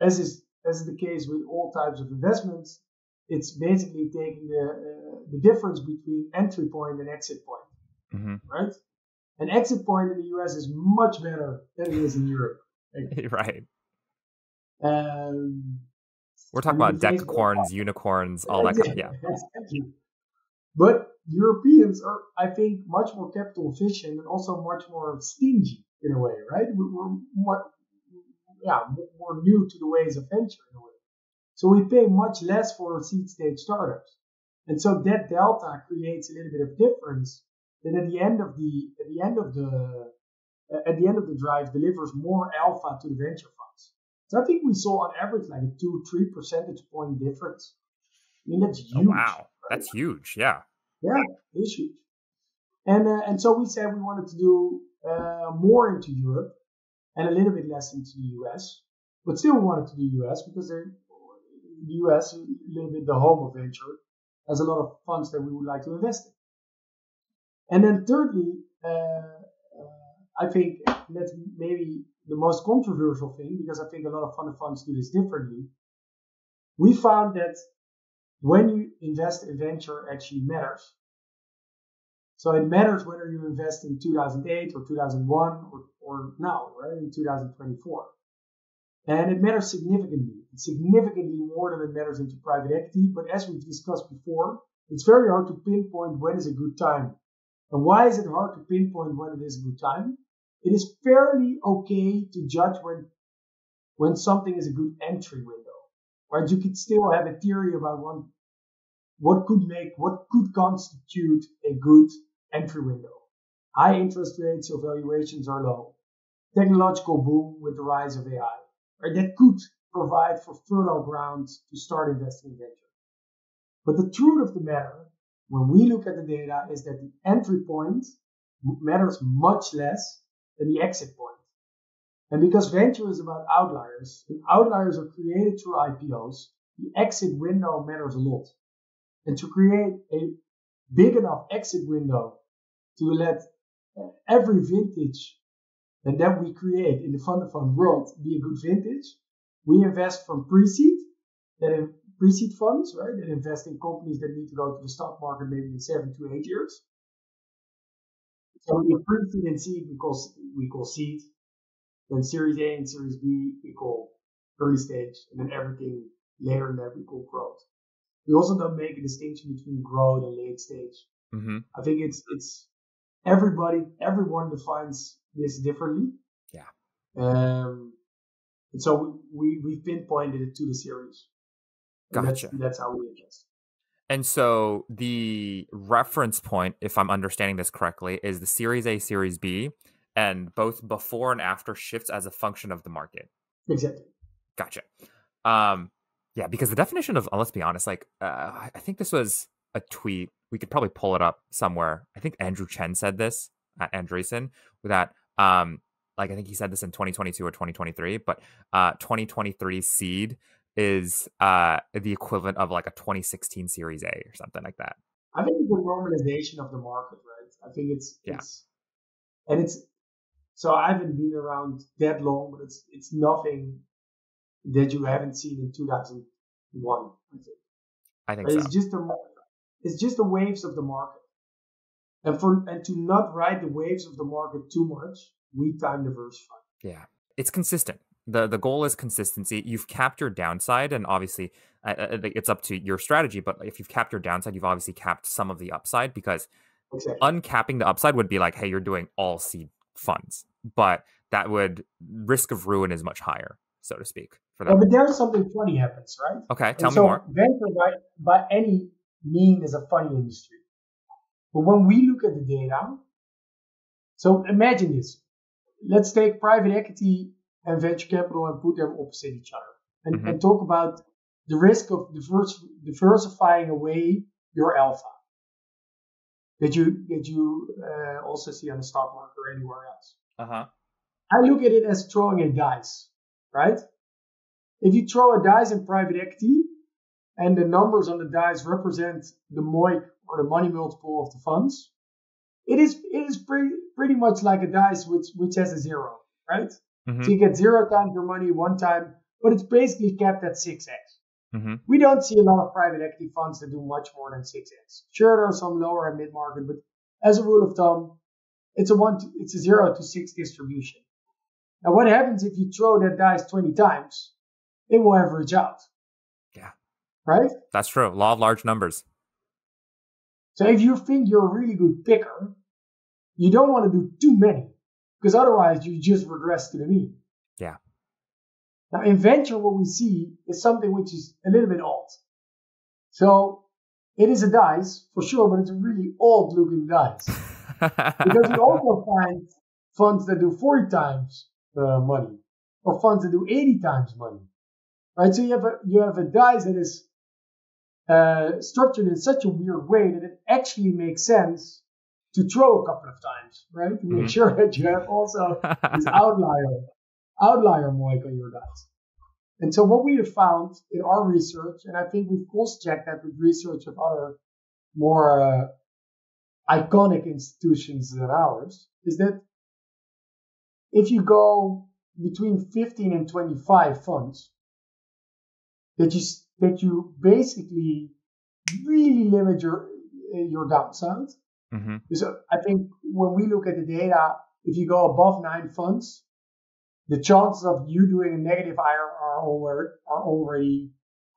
as is, as is the case with all types of investments, it's basically taking the, uh, the difference between entry point and exit point, mm-hmm. right? An exit point in the US is much better than it is in Europe. right. Um, We're talking about decacorns, unicorns, all that kind of, yeah. But Europeans are, I think, much more capital efficient and also much more stingy in a way, right? We're more, yeah, more new to the ways of venture in a way. So we pay much less for seed stage startups. And so that delta creates a little bit of difference that at the end of the, at the end of the, at the end of the drive delivers more alpha to the venture funds. So I think we saw on average like a two, three percentage point difference. I mean, that's oh, huge. Oh, wow. Right? That's huge. Yeah. Yeah, it's huge. And, uh, and so we said we wanted to do uh, more into Europe and a little bit less into the US, but still wanted to do US because the US, a little bit the home of venture, has a lot of funds that we would like to invest in. And then thirdly, uh, uh, I think that's maybe the most controversial thing because I think a lot of fund of funds do this differently. We found that when you invest in venture actually matters. So it matters whether you invest in 2008 or 2001 or, now, right, in 2024. And it matters significantly. Significantly more than it matters into private equity. But as we've discussed before, it's very hard to pinpoint when is a good time. And why is it hard to pinpoint when it is a good time? It is fairly okay to judge when, when something is a good entry window. Right? You could still have a theory about one, what could make, what could constitute a good entry window. High interest rates or valuations are low. Technological boom with the rise of AI right, that could provide for fertile ground to start investing in venture. But the truth of the matter, when we look at the data, is that the entry point matters much less than the exit point. And because venture is about outliers, and outliers are created through IPOs, the exit window matters a lot. And to create a big enough exit window to let every vintage and that we create in the fund of fund world be a good vintage. We invest from pre-seed, that pre-seed funds, right, that invest in companies that need to go to the stock market maybe in seven to eight years. So we pre-seed and seed we call we call seed. Then Series A and Series B we call early stage, and then everything later in that we call growth. We also don't make a distinction between growth and late stage. Mm-hmm. I think it's it's everybody everyone defines this differently. Yeah. Um, and so we we pinpointed it to the series. Gotcha. That's, that's, how we adjust. And so the reference point, if I'm understanding this correctly, is the Series A, Series B, and both before and after shifts as a function of the market. Exactly. Gotcha. Um, yeah, because the definition of uh, let's be honest, like uh, I think this was a tweet. We could probably pull it up somewhere. I think Andrew Chen said this at Andreessen that um, like I think he said this in 2022 or 2023, but uh, 2023 seed is uh the equivalent of like a 2016 Series A or something like that. I think it's a normalization of the market, right? I think it's yeah. it's and it's so I haven't been around that long, but it's it's nothing that you haven't seen in 2001. I think. I think but so. It's just the it's just the waves of the market, and for and to not ride the waves of the market too much, we time diversify. Yeah, it's consistent. the The goal is consistency. You've capped your downside, and obviously, uh, it's up to your strategy. But if you've capped your downside, you've obviously capped some of the upside because exactly. uncapping the upside would be like, hey, you're doing all seed funds, but that would risk of ruin is much higher, so to speak. For that. Yeah, but there's something funny happens, right? Okay, tell and me so more. Venture by, by any mean is a funny industry. But when we look at the data, so imagine this. Let's take private equity and venture capital and put them opposite each other and, Mhm. and talk about the risk of divers- diversifying away your alpha that you that you uh, also see on the stock market or anywhere else. Uh huh. I look at it as throwing a dice, right? If you throw a dice in private equity and the numbers on the dice represent the MOIC or the money multiple of the funds, it is it is pretty pretty much like a dice which which has a zero, right? Mhm. So you get zero times your money one time, but it's basically capped at six x. Mhm. We don't see a lot of private equity funds that do much more than 6x. Sure, there are some lower and mid market, but as a rule of thumb, it's a one, to, it's a zero to six distribution. Now, what happens if you throw that dice 20 times? It will average out. Right? That's true. Law of large numbers. So if you think you're a really good picker, you don't want to do too many because otherwise you just regress to the mean. Yeah. Now, in venture, what we see is something which is a little bit odd. So it is a dice for sure, but it's a really odd looking dice because we also find funds that do 40 times uh, money or funds that do 80 times money. Right? So you have a, you have a dice that is uh, structured in such a weird way that it actually makes sense to throw a couple of times, right? To make Mhm. sure that you have also this outlier, outlier MOIC on your dice. And so what we have found in our research, and I think we've cross-checked that with research of other more uh, iconic institutions than ours, is that if you go between 15 and 25 funds, that you that you basically really limit your your downside. hmm So I think when we look at the data, if you go above nine funds, the chances of you doing a negative IRR are already, are already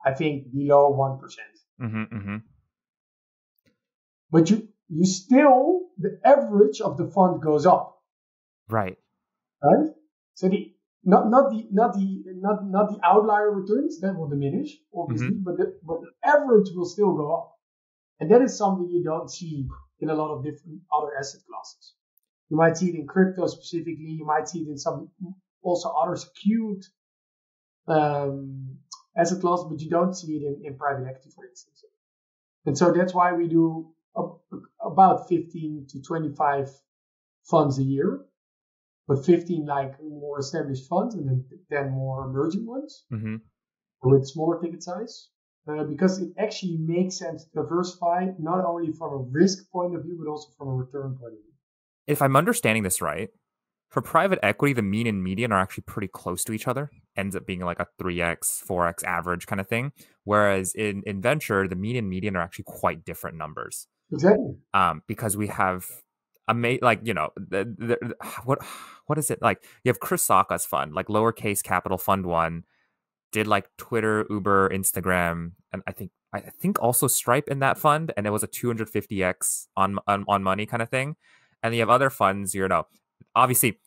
I think, below one percent. hmm hmm But you you still the average of the fund goes up, Right. right? So the not not the not the not not the outlier returns that will diminish obviously, but the but the average will still go up, and that is something you don't see in a lot of different other asset classes. You might see it in crypto specifically. You might see it in some also other secured um, asset classes, but you don't see it in, in private equity, for instance. And so that's why we do a- about 15 to 25 funds a year, but 15 like more established funds and then 10 more emerging ones hmm with smaller ticket size. Uh, because it actually makes sense to diversify not only from a risk point of view, but also from a return point of view. If I'm understanding this right, for private equity, the mean and median are actually pretty close to each other. Ends up being like a 3x, 4x average kind of thing. Whereas in, in venture, the mean and median are actually quite different numbers. Exactly. um, because we have like you know the, the, what what is it like you have Chris Sacca's fund like lowercase capital fund one did like Twitter, Uber, Instagram, and I think I think also Stripe in that fund, and it was a 250x on on, on money kind of thing. And you have other funds, you know, obviously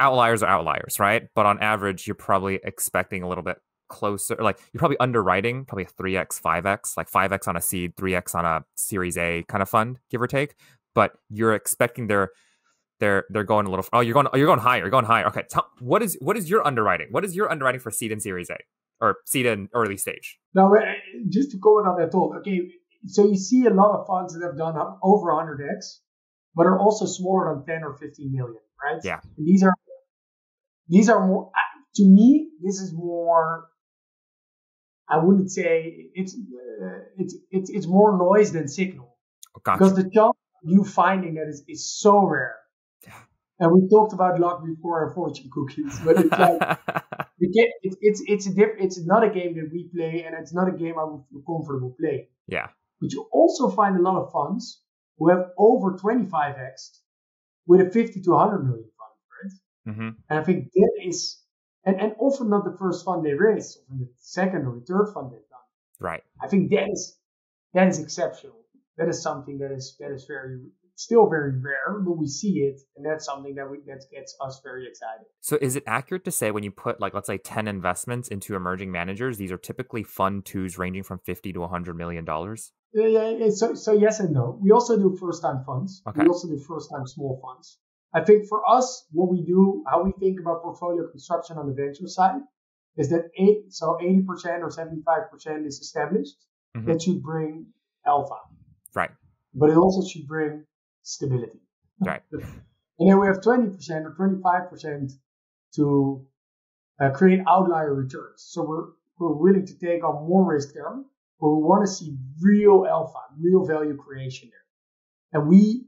outliers are outliers, right? But on average, you're probably expecting a little bit closer. Like you're probably underwriting probably a 3x, 5x, like 5x on a seed, 3x on a series A kind of fund, give or take. But you're expecting their they're they're going a little. Oh, you're going. Oh, you're going higher. You're going higher. Okay. Tell, what is what is your underwriting? What is your underwriting for seed and Series A or seed and early stage? Now, just to comment on that thought. Okay, so you see a lot of funds that have done over 100x, but are also smaller than 10 or 15 million, right? Yeah. And these are these are more to me. This is more. I wouldn't say it's uh, it's it's it's more noise than signal Gotcha. because the chance you finding that is is so rare. And we talked about luck before and fortune cookies, but it's like game, it's it's it's a diff, it's not a game that we play, and it's not a game I would feel comfortable playing. yeah. But you also find a lot of funds who have over 25x with a 50 to 100 million fund, right? hmm And I think that is, and, and often not the first fund they raise, often the second or the third fund they've done. Right. I think that is that is exceptional. That is something that is that is very still very rare, but we see it, and that's something that we that gets us very excited. So is it accurate to say when you put like let's say 10 investments into emerging managers, these are typically fund twos ranging from 50 to 100 million dollars? Yeah, yeah, yeah. So, so yes and no. We also do first time funds. Okay. We also do first time small funds. I think for us, what we do, how we think about portfolio construction on the venture side is that eight, so 80% or 75% is established. Mhm. That should bring alpha. But it also should bring stability. Right. And then we have 20% or 25% to uh, create outlier returns. So we're, we're willing to take on more risk there, but we want to see real alpha, real value creation there. And we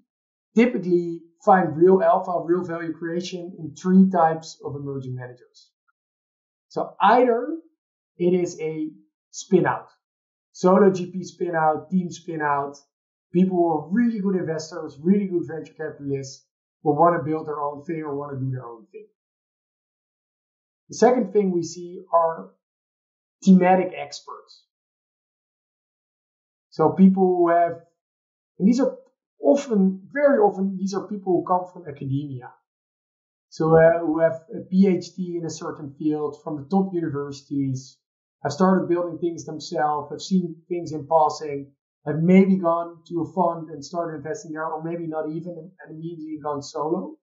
typically find real alpha, real value creation in three types of emerging managers. So either it is a spin out, solo GP spin out, team spin out, people who are really good investors, really good venture capitalists, will want to build their own thing or want to do their own thing. The second thing we see are thematic experts. So people who have, and these are often, very often, these are people who come from academia. So uh, who have a PhD in a certain field from the top universities, have started building things themselves, have seen things in passing, have maybe gone to a fund and started investing there, or maybe not even and immediately gone solo,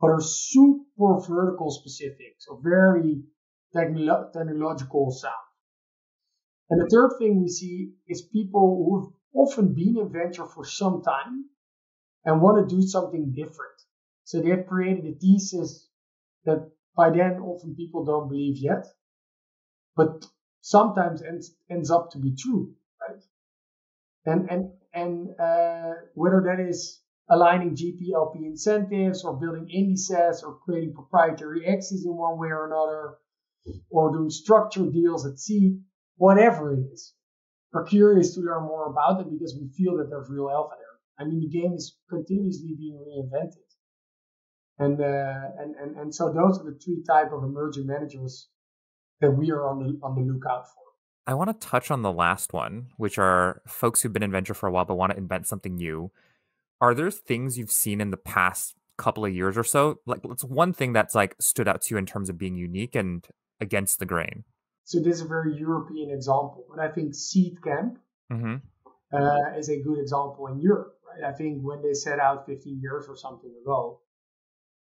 but are super vertical specific, so very technolo- technological sound. And the third thing we see is people who've often been in venture for some time and want to do something different. So they have created a thesis that by then often people don't believe yet, but sometimes ends, ends up to be true? And, and, and, uh, whether that is aligning GPLP incentives or building indices or creating proprietary exits in one way or another, or doing structured deals at seed, whatever it is. We're curious to learn more about it because we feel that there's real alpha there. I mean, the game is continuously being reinvented. And, uh, and, and, and so those are the three type of emerging managers that we are on the, on the lookout for. I want to touch on the last one, which are folks who've been in venture for a while but want to invent something new. Are there things you've seen in the past couple of years or so? Like, what's one thing that's like stood out to you in terms of being unique and against the grain? So this is a very European example, and I think Seedcamp Mm-hmm. uh, is a good example in Europe. Right? I think when they set out 15 years or something ago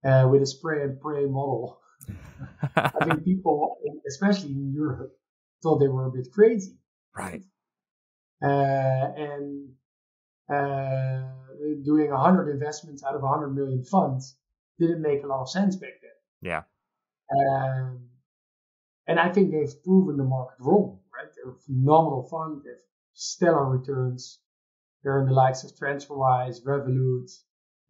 uh, with a spray and pray model, I think people, especially in Europe, thought they were a bit crazy. right. Uh, and uh, doing 100 investments out of 100 million funds didn't make a lot of sense back then. Yeah. Um, and I think they've proven the market wrong, right? They're a phenomenal fund. They have stellar returns. They're in the likes of TransferWise, Revolut,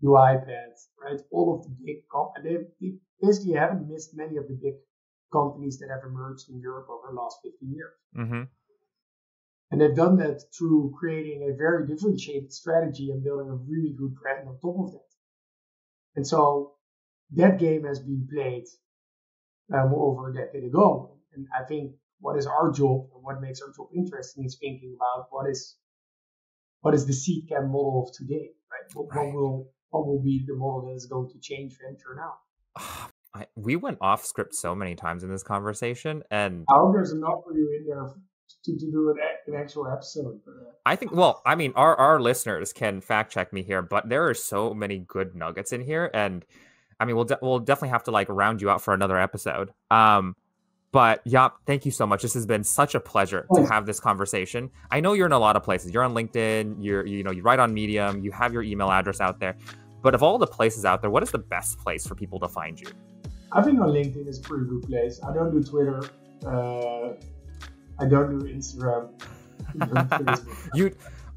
UiPath, right? All of the big, com- they, they basically haven't missed many of the big companies that have emerged in Europe over the last 15 years. Mm-hmm. And they've done that through creating a very differentiated strategy and building a really good brand on top of that. And so that game has been played um, over a decade ago. And I think what is our job and what makes our job interesting is thinking about what is what is the Seedcamp model of today, right? What, Right. what will what will be the model that is going to change venture now? I, we went off script so many times in this conversation, and I hope there's enough for you in there to, to do an, an actual episode. But, uh, I think. Well, I mean, our our listeners can fact check me here, but there are so many good nuggets in here, and I mean, we'll de- we'll definitely have to like round you out for another episode. Um, but yep, thank you so much. This has been such a pleasure to have this conversation. I know you're in a lot of places. You're on LinkedIn. You're you know you write on Medium. You have your email address out there. But of all the places out there, what is the best place for people to find you? I think on LinkedIn is a pretty good place. I don't do Twitter. Uh, I don't do Instagram. you,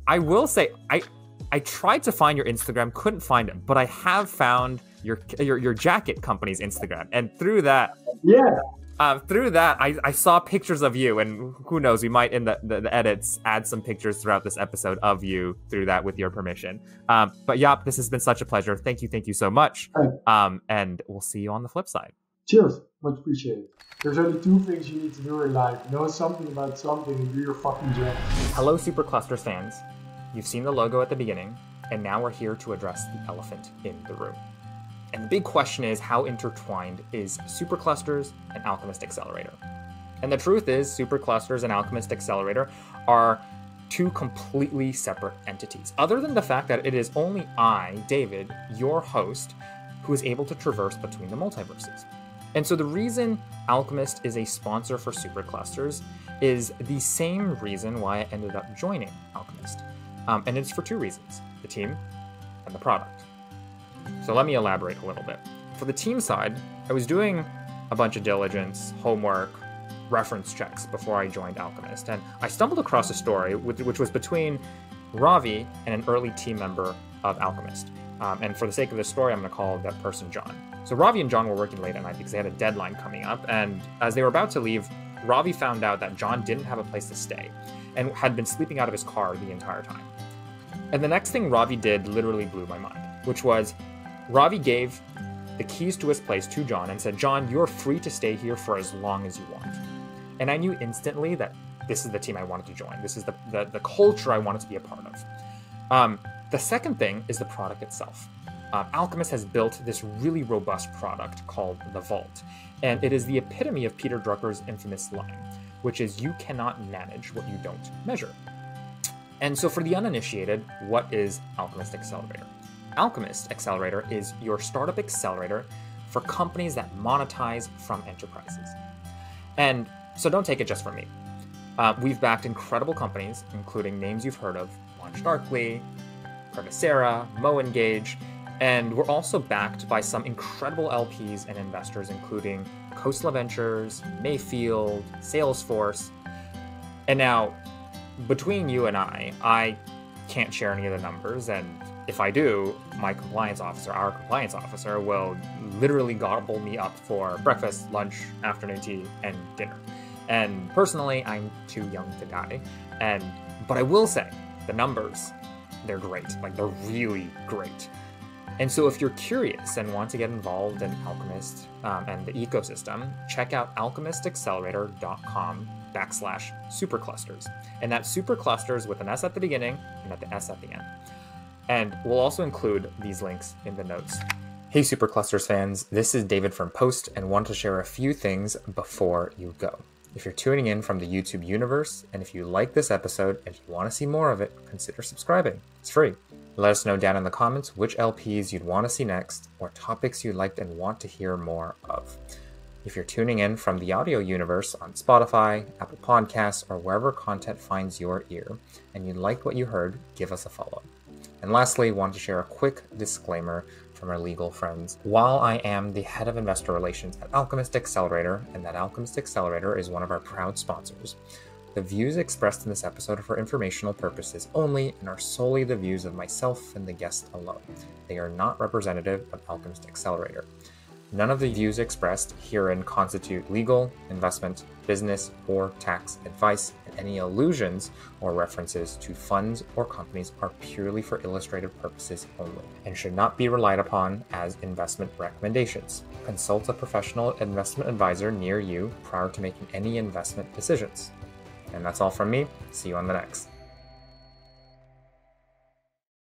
I will say, I I tried to find your Instagram, couldn't find it, but I have found your your your jacket company's Instagram, and through that, yeah, uh, through that, I, I saw pictures of you, and who knows, we might in the, the, the, edits add some pictures throughout this episode of you through that with your permission. Um, but Jaap, this has been such a pleasure. Thank you, thank you so much. Um, and we'll see you on the flip side. Cheers, much appreciated. There's only two things you need to do in life: know something about something and do your fucking job. Hello, Superclusters fans. You've seen the logo at the beginning, and now we're here to address the elephant in the room. And the big question is how intertwined is superclusters and Alchemist Accelerator? And the truth is, superclusters and Alchemist Accelerator are two completely separate entities, other than the fact that it is only I, David, your host, who is able to traverse between the multiverses. And so the reason Alchemist is a sponsor for superclusters is the same reason why I ended up joining Alchemist. Um, and it's for two reasons the team and the product. So let me elaborate a little bit. For the team side, I was doing a bunch of diligence, homework, reference checks before I joined Alchemist, and I stumbled across a story which was between Ravi and an early team member of Alchemist. Um, and for the sake of this story, I'm going to call that person John. So Ravi and John were working late at night because they had a deadline coming up, and as they were about to leave, Ravi found out that John didn't have a place to stay and had been sleeping out of his car the entire time. And the next thing Ravi did literally blew my mind, which was Ravi gave the keys to his place to John and said, John, you're free to stay here for as long as you want. And I knew instantly that this is the team I wanted to join. This is the, the, the culture I wanted to be a part of. Um, the second thing is the product itself. Uh, Alchemist has built this really robust product called the Vault, and it is the epitome of Peter Drucker's infamous line, which is you cannot manage what you don't measure. And so, for the uninitiated, what is Alchemist Accelerator? Alchemist Accelerator is your startup accelerator for companies that monetize from enterprises. And so don't take it just from me. Uh, we've backed incredible companies, including names you've heard of LaunchDarkly, Privacera, MoEngage, and we're also backed by some incredible LPs and investors, including Khosla Ventures, Mayfield, Salesforce. And now, between you and I, I can't share any of the numbers, and if I do, my compliance officer, our compliance officer, will literally gobble me up for breakfast, lunch, afternoon tea, and dinner. And personally, I'm too young to die. And but I will say, the numbers, they're great. Like they're really great. And so, if you're curious and want to get involved in Alchemist um, and the ecosystem, check out alchemistaccelerator.com backslash superclusters. And that's superclusters with an S at the beginning and at the S at the end. And we'll also include these links in the notes. Hey Superclusters fans, this is David from Post and want to share a few things before you go. If you're tuning in from the YouTube universe, and if you like this episode and you want to see more of it, consider subscribing. It's free. Let us know down in the comments which LPs you'd want to see next, or topics you liked and want to hear more of. If you're tuning in from the audio universe on Spotify, Apple Podcasts, or wherever content finds your ear, and you liked what you heard, give us a follow. And lastly, want to share a quick disclaimer from our legal friends. While I am the head of investor relations at Alchemist Accelerator, and that Alchemist Accelerator is one of our proud sponsors, the views expressed in this episode are for informational purposes only and are solely the views of myself and the guest alone. They are not representative of Alchemist Accelerator. None of the views expressed herein constitute legal, investment, business, or tax advice, and any allusions or references to funds or companies are purely for illustrative purposes only and should not be relied upon as investment recommendations. Consult a professional investment advisor near you prior to making any investment decisions. And that's all from me. See you on the next.